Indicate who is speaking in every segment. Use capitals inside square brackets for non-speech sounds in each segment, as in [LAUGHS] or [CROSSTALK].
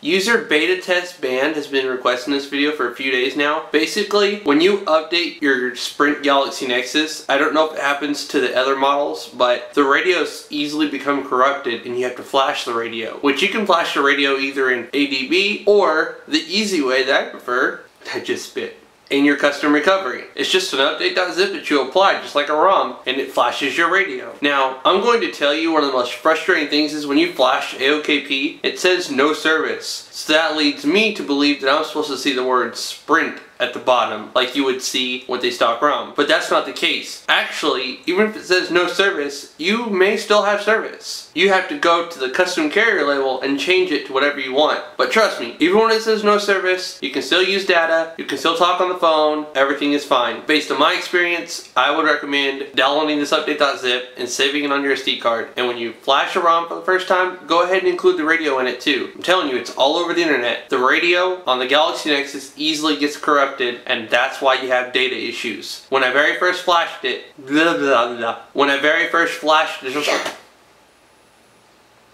Speaker 1: User beta test band has been requesting this video for a few days now. Basically, when you update your Sprint Galaxy Nexus, I don't know if it happens to the other models, but the radios easily become corrupted and you have to flash the radio. Which you can flash the radio either in ADB or the easy way that I prefer, [LAUGHS] I just spit in your custom recovery. It's just an update.zip that you apply just like a ROM and it flashes your radio. Now, I'm going to tell you one of the most frustrating things is when you flash AOKP, it says no service. So that leads me to believe that I'm supposed to see the word Sprint at the bottom like you would see with a stock ROM. But that's not the case. Actually, even if it says no service, you may still have service. You have to go to the custom carrier label and change it to whatever you want. But trust me, even when it says no service, you can still use data, you can still talk on the phone, everything is fine. Based on my experience, I would recommend downloading this update.zip and saving it on your SD card. And when you flash a ROM for the first time, go ahead and include the radio in it too. I'm telling you, it's all over the internet. The radio on the Galaxy Nexus easily gets corrupted corrupted and that's why you have data issues. When I very first flashed it, blah, [LAUGHS] blah, blah. when I very first flashed it, [LAUGHS]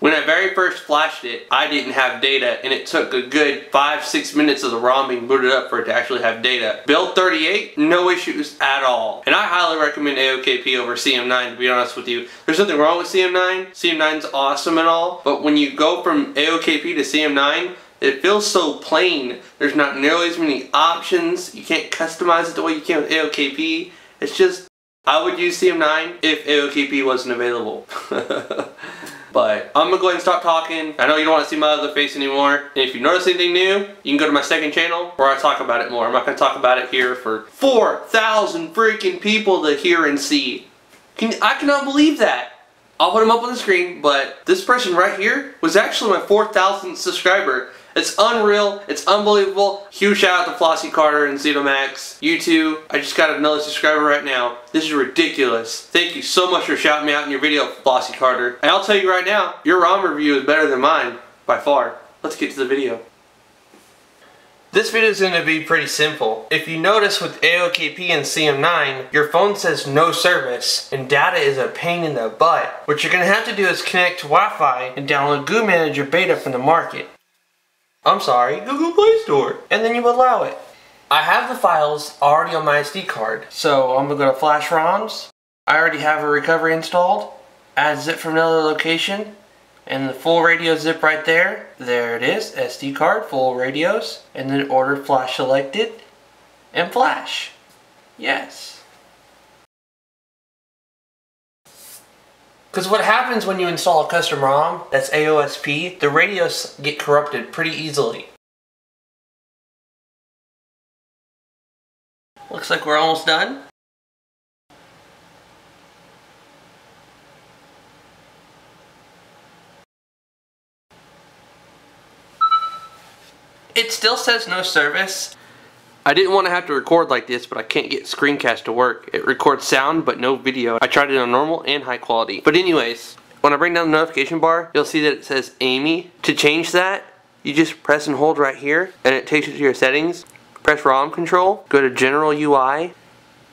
Speaker 1: when I very first flashed it, I didn't have data and it took a good 5-6 minutes of the ROM being booted up for it to actually have data. Build 38, no issues at all. And I highly recommend AOKP over CM9 to be honest with you. There's nothing wrong with CM9. CM9's awesome and all, but when you go from AOKP to CM9, it feels so plain. There's not nearly as many options. You can't customize it the way you can with AOKP. It's just, I would use CM9 if AOKP wasn't available. [LAUGHS] but I'm gonna go ahead and stop talking. I know you don't want to see my other face anymore. And if you notice anything new, you can go to my second channel where I talk about it more. I'm not gonna talk about it here for 4,000 freaking people to hear and see. Can, I cannot believe that. I'll put them up on the screen, but this person right here was actually my 4,000th subscriber. It's unreal. It's unbelievable. Huge shout out to Flossie Carter and Zedomax. You two, I just got another subscriber right now. This is ridiculous. Thank you so much for shouting me out in your video, Flossie Carter. And I'll tell you right now, your ROM review is better than mine, by far. Let's get to the video. This video is going to be pretty simple. If you notice with AOKP and CM9, your phone says no service and data is a pain in the butt. What you're going to have to do is connect to Wi-Fi and download Goo Manager Beta from the market. I'm sorry, Google Play Store. And then you allow it. I have the files already on my SD card. So I'm gonna go to Flash ROMs. I already have a recovery installed. Add zip from another location. And the full radio zip right there. There it is, SD card, full radios. And then order flash selected. And flash. Yes. Because what happens when you install a custom ROM that's AOSP, the radios get corrupted pretty easily. Looks like we're almost done. It still says no service, I didn't want to have to record like this, but I can't get screencast to work. It records sound, but no video. I tried it on normal and high quality. But anyways, when I bring down the notification bar, you'll see that it says Amy. To change that, you just press and hold right here, and it takes you to your settings. Press ROM control, go to general UI,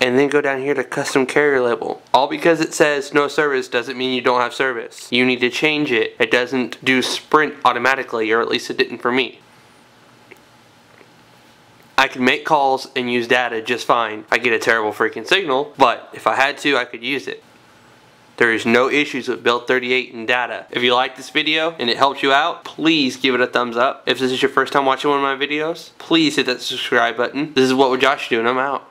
Speaker 1: and then go down here to custom carrier label. All because it says no service doesn't mean you don't have service. You need to change it. It doesn't do sprint automatically, or at least it didn't for me. I can make calls and use data just fine. I get a terrible freaking signal, but if I had to, I could use it. There is no issues with Build 38 and data. If you like this video and it helps you out, please give it a thumbs up. If this is your first time watching one of my videos, please hit that subscribe button. This is What Would Josh Do and I'm out.